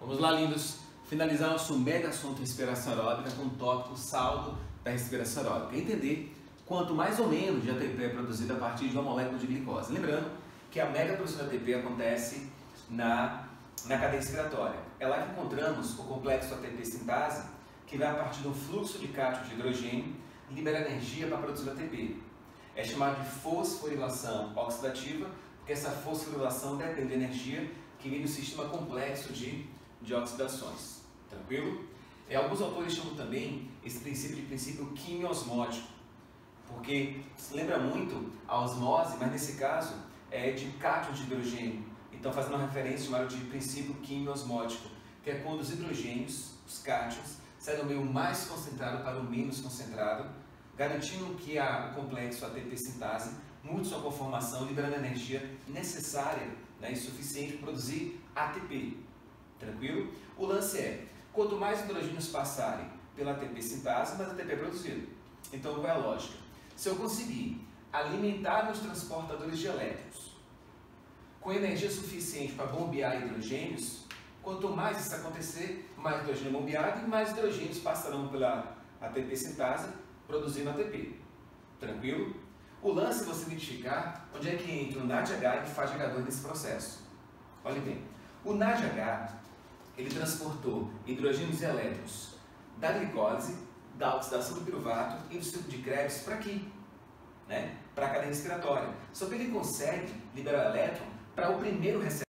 Vamos lá, lindos, finalizar nosso mega assunto respiração aeróbica com o tópico saldo da respiração aeróbica. Entender quanto mais ou menos de ATP é produzido a partir de uma molécula de glicose. Lembrando que a mega produção de ATP acontece na, na cadeia respiratória. É lá que encontramos o complexo ATP sintase, que vai a partir do fluxo de cátion de hidrogênio libera energia para produzir ATP. É chamado de fosforilação oxidativa, porque essa fosforilação depende de energia que vem do sistema complexo de de oxidações. Tranquilo? E alguns autores chamam também esse princípio de princípio quimiosmótico, porque se lembra muito a osmose, mas nesse caso é de cátions de hidrogênio. Então, fazendo uma referência chamada de princípio quimiosmótico, que é quando os hidrogênios, os cátions, saem do meio mais concentrado para o menos concentrado, garantindo que a, o complexo ATP sintase mude sua conformação, liberando a energia necessária né, e suficiente para produzir ATP, Tranquilo? O lance é, quanto mais hidrogênios passarem pela ATP sintase, mais ATP é produzido. Então, qual é a lógica? Se eu conseguir alimentar meus transportadores de elétrons com energia suficiente para bombear hidrogênios, quanto mais isso acontecer, mais hidrogênio bombeado e mais hidrogênios passarão pela ATP sintase, produzindo ATP. Tranquilo? O lance é você identificar onde é que entra o NADH e o FADH2 nesse processo. Olhe bem, o NADH ele transportou hidrogênios elétrons da glicose, da oxidação do piruvato e do ciclo de Krebs para aqui, né? para a cadeia respiratória. Só que ele consegue liberar elétron para o primeiro receptor